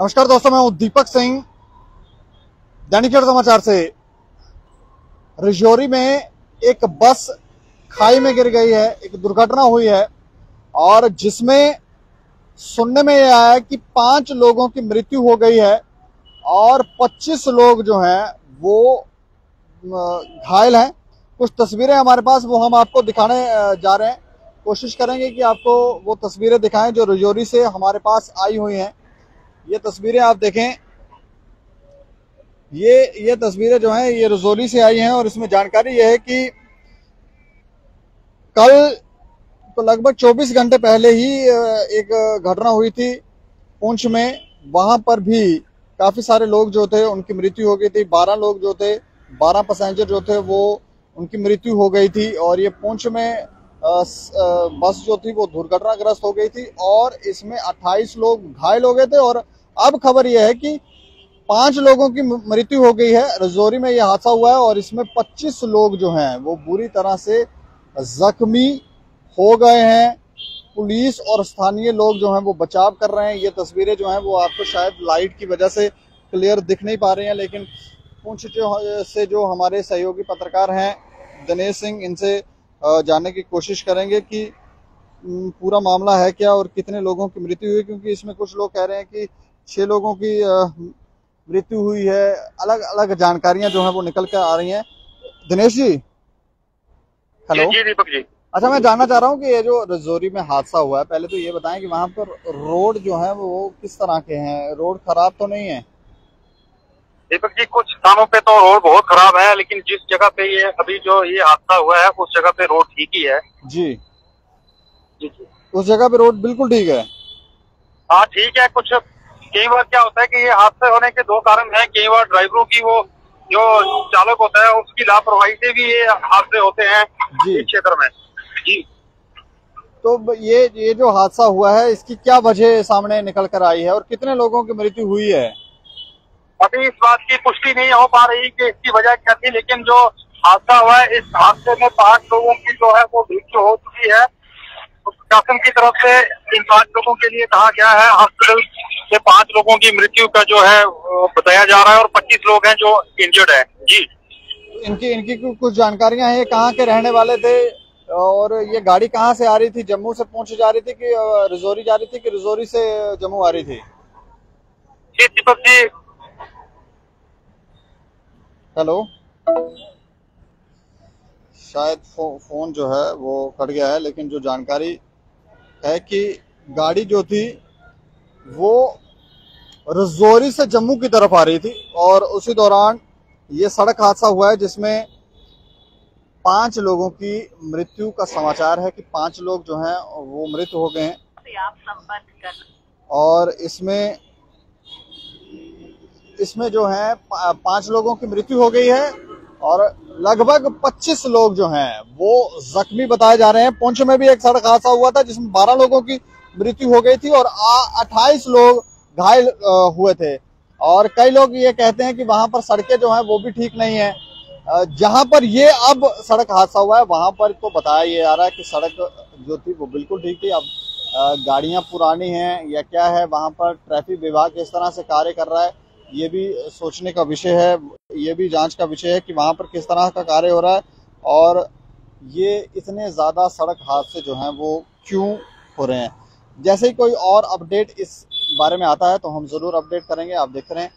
नमस्कार दोस्तों, मैं हूँ दीपक सिंह, दैनिक समाचार से। रिजौरी में एक बस खाई में गिर गई है, एक दुर्घटना हुई है, और जिसमें सुनने में यह आया कि पाँच लोगों की मृत्यु हो गई है, और 25 लोग जो हैं, वो घायल हैं। कुछ तस्वीरें हमारे पास, वो हम आपको दिखाने जा रहे हैं। कोशिश करेंगे कि आपको वो तस्वीरें दिखाएँ जो रजौरी से हमारे पास आई हुई हैं। ये तस्वीरें आप देखें। ये ये तस्वीरें जो हैं, ये रजौली से आई हैं और इसमें जानकारी ये है कि कल तो लगभग 24 घंटे पहले ही एक घटना हुई थी पुंछ में। वहाँ पर भी काफ़ी सारे लोग जो थे, उनकी मृत्यु हो गई थी। 12 लोग जो थे 12 पैसेंजर जो थे, वो उनकी मृत्यु हो गई थी और ये पुंछ में बस जो थी वो दुर्घटनाग्रस्त हो गई थी और इसमें 28 लोग घायल हो गए थे और अब खबर यह है कि पाँच लोगों की मृत्यु हो गई है। रजौरी में यह हादसा हुआ है और इसमें 25 लोग जो हैं, वो बुरी तरह से जख्मी हो गए हैं। पुलिस और स्थानीय लोग जो हैं, वो बचाव कर रहे हैं। ये तस्वीरें जो हैं, वो आपको शायद लाइट की वजह से क्लियर दिख नहीं पा रही हैं, लेकिन पूछ जो से जो हमारे सहयोगी पत्रकार हैं, दिनेश सिंह, इनसे जानने की कोशिश करेंगे कि पूरा मामला है क्या और कितने लोगों की मृत्यु हुई क्योंकि इसमें कुछ लोग कह रहे हैं कि छह लोगों की मृत्यु हुई है। अलग अलग जानकारियाँ जो है वो निकल कर आ रही हैं। दिनेश जी? हेलो जी दीपक जी। अच्छा मैं जानना चाह रहा हूँ कि ये जो रजौरी में हादसा हुआ है पहले तो ये बताएँ कि वहाँ पर रोड जो है वो किस तरह के हैं? रोड खराब तो नहीं है? दीपक जी कुछ स्थानों पे तो रोड बहुत खराब है लेकिन जिस जगह पे ये अभी जो ये हादसा हुआ है उस जगह पे रोड ठीक ही है। जी। जी जी। उस जगह पे रोड बिल्कुल ठीक है? हाँ ठीक है कुछ कई बार क्या होता है कि ये हादसे होने के दो कारण हैं। कई बार ड्राइवरों की वो जो चालक होता है उसकी लापरवाही से भी ये हादसे होते हैं जी। क्षेत्र में। जी। तो ये ये जो हादसा हुआ है इसकी क्या वजह सामने निकल कर आई है और कितने लोगों की मृत्यु हुई है? अभी इस बात की पुष्टि नहीं हो पा रही कि इसकी वजह क्या थी लेकिन जो हादसा हुआ है इस हादसे में पाँच लोगों की जो है वो मृत्यु हो चुकी है। प्रशासन की तरफ़ से इन पाँच लोगों के लिए कहा गया है हॉस्पिटल से पाँच लोगों की मृत्यु का जो है बताया जा रहा है और पच्चीस लोग हैं जो इंजर्ड है। जी। इनकी इनकी कुछ जानकारियाँ हैं कहाँ के रहने वाले थे और ये गाड़ी कहाँ से आ रही थी? जम्मू से पहुँच जा रही थी कि रिजोरी जा रही थी कि रिजोरी से जम्मू आ रही थी? जी दीपक जी हेलो शायद फो, फ़ोन जो है वो कट गया है लेकिन जो जानकारी है कि गाड़ी जो थी वो रजौरी से जम्मू की तरफ़ आ रही थी और उसी दौरान ये सड़क हादसा हुआ है जिसमें पाँच लोगों की मृत्यु का समाचार है कि पाँच लोग जो हैं वो मृत हो गए हैं। और इसमें इसमें जो है पाँच लोगों की मृत्यु हो गई है और लगभग 25 लोग जो हैं, वो जख्मी बताए जा रहे हैं। पुंछ में भी एक सड़क हादसा हुआ था जिसमें 12 लोगों की मृत्यु हो गई थी और अट्ठाईस लोग घायल हुए थे। और कई लोग ये कहते हैं कि वहाँ पर सड़कें जो हैं, वो भी ठीक नहीं है। जहाँ पर ये अब सड़क हादसा हुआ है, वहाँ पर तो बताया ये आ रहा है कि सड़क जो थी, वो बिल्कुल ठीक थी। अब गाड़ियाँ पुरानी हैं या क्या है, वहाँ पर ट्रैफ़िक विभाग किस तरह से कार्य कर रहा है। ये भी सोचने का विषय है, ये भी जाँच का विषय है कि वहाँ पर किस तरह का कार्य हो रहा है और ये इतने ज़्यादा सड़क हादसे जो हैं वो क्यों हो रहे हैं। जैसे ही कोई और अपडेट इस बारे में आता है तो हम ज़रूर अपडेट करेंगे, आप देख रहे। हैं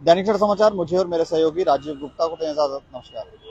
दैनिक समाचार, मुझे और मेरे सहयोगी राजीव गुप्ता को इजाज़त, नमस्कार।